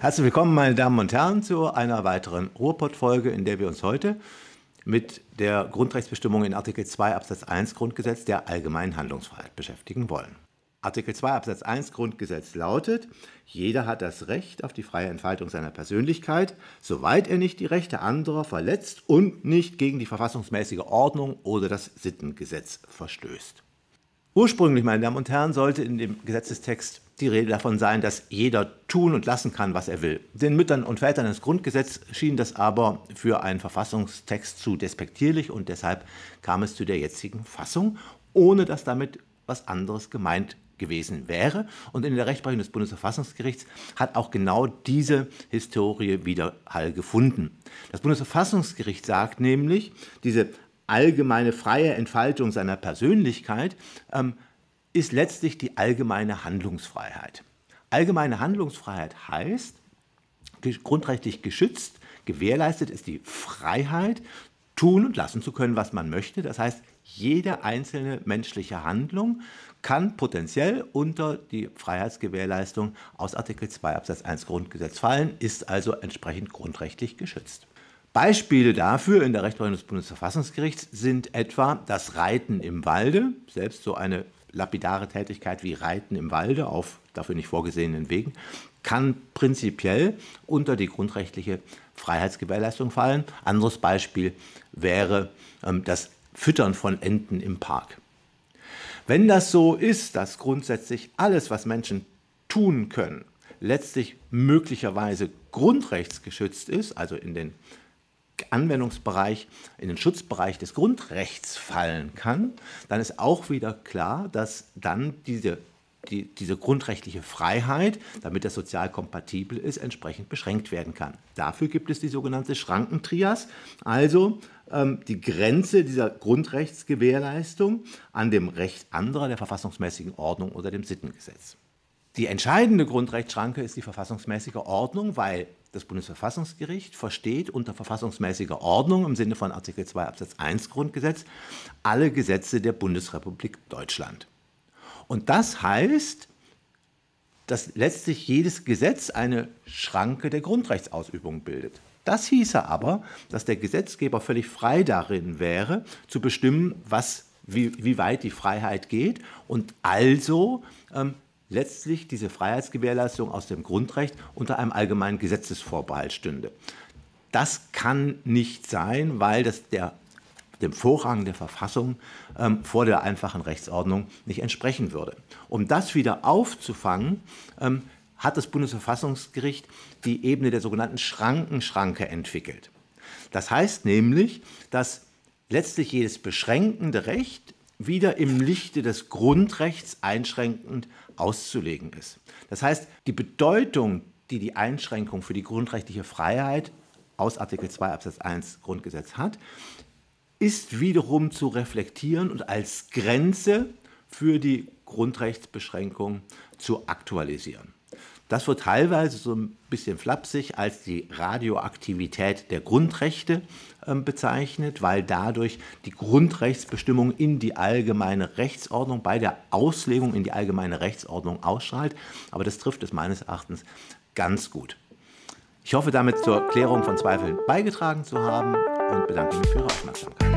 Herzlich willkommen, meine Damen und Herren, zu einer weiteren Ruhrpott-Folge, in der wir uns heute mit der Grundrechtsbestimmung in Artikel 2 Absatz 1 Grundgesetz der allgemeinen Handlungsfreiheit beschäftigen wollen. Artikel 2 Absatz 1 Grundgesetz lautet, jeder hat das Recht auf die freie Entfaltung seiner Persönlichkeit, soweit er nicht die Rechte anderer verletzt und nicht gegen die verfassungsmäßige Ordnung oder das Sittengesetz verstößt. Ursprünglich, meine Damen und Herren, sollte in dem Gesetzestext die Rede davon sein, dass jeder tun und lassen kann, was er will. Den Müttern und Vätern des Grundgesetzes schien das aber für einen Verfassungstext zu despektierlich und deshalb kam es zu der jetzigen Fassung, ohne dass damit was anderes gemeint gewesen wäre. Und in der Rechtsprechung des Bundesverfassungsgerichts hat auch genau diese Historie Widerhall gefunden. Das Bundesverfassungsgericht sagt nämlich, diese allgemeine freie Entfaltung seiner Persönlichkeit ähm, ist letztlich die allgemeine Handlungsfreiheit. Allgemeine Handlungsfreiheit heißt, grundrechtlich geschützt, gewährleistet ist die Freiheit, tun und lassen zu können, was man möchte. Das heißt, jede einzelne menschliche Handlung kann potenziell unter die Freiheitsgewährleistung aus Artikel 2 Absatz 1 Grundgesetz fallen, ist also entsprechend grundrechtlich geschützt. Beispiele dafür in der Rechtsprechung des Bundesverfassungsgerichts sind etwa das Reiten im Walde, selbst so eine lapidare Tätigkeit wie Reiten im Walde auf dafür nicht vorgesehenen Wegen, kann prinzipiell unter die grundrechtliche Freiheitsgewährleistung fallen. Anderes Beispiel wäre ähm, das Füttern von Enten im Park. Wenn das so ist, dass grundsätzlich alles, was Menschen tun können, letztlich möglicherweise grundrechtsgeschützt ist, also in den Anwendungsbereich, in den Schutzbereich des Grundrechts fallen kann, dann ist auch wieder klar, dass dann diese, die, diese grundrechtliche Freiheit, damit das sozial kompatibel ist, entsprechend beschränkt werden kann. Dafür gibt es die sogenannte Schrankentrias, also ähm, die Grenze dieser Grundrechtsgewährleistung an dem Recht anderer, der verfassungsmäßigen Ordnung oder dem Sittengesetz. Die entscheidende Grundrechtsschranke ist die verfassungsmäßige Ordnung, weil das Bundesverfassungsgericht versteht unter verfassungsmäßiger Ordnung im Sinne von Artikel 2 Absatz 1 Grundgesetz alle Gesetze der Bundesrepublik Deutschland. Und das heißt, dass letztlich jedes Gesetz eine Schranke der Grundrechtsausübung bildet. Das hieße aber, dass der Gesetzgeber völlig frei darin wäre, zu bestimmen, was, wie, wie weit die Freiheit geht und also ähm, letztlich diese Freiheitsgewährleistung aus dem Grundrecht unter einem allgemeinen Gesetzesvorbehalt stünde. Das kann nicht sein, weil das der, dem Vorrang der Verfassung ähm, vor der einfachen Rechtsordnung nicht entsprechen würde. Um das wieder aufzufangen, ähm, hat das Bundesverfassungsgericht die Ebene der sogenannten Schrankenschranke entwickelt. Das heißt nämlich, dass letztlich jedes beschränkende Recht wieder im Lichte des Grundrechts einschränkend auszulegen ist. Das heißt, die Bedeutung, die die Einschränkung für die grundrechtliche Freiheit aus Artikel 2 Absatz 1 Grundgesetz hat, ist wiederum zu reflektieren und als Grenze für die Grundrechtsbeschränkung zu aktualisieren. Das wird teilweise so ein bisschen flapsig als die Radioaktivität der Grundrechte äh, bezeichnet, weil dadurch die Grundrechtsbestimmung in die allgemeine Rechtsordnung, bei der Auslegung in die allgemeine Rechtsordnung ausstrahlt. Aber das trifft es meines Erachtens ganz gut. Ich hoffe damit zur Klärung von Zweifeln beigetragen zu haben und bedanke mich für Ihre Aufmerksamkeit.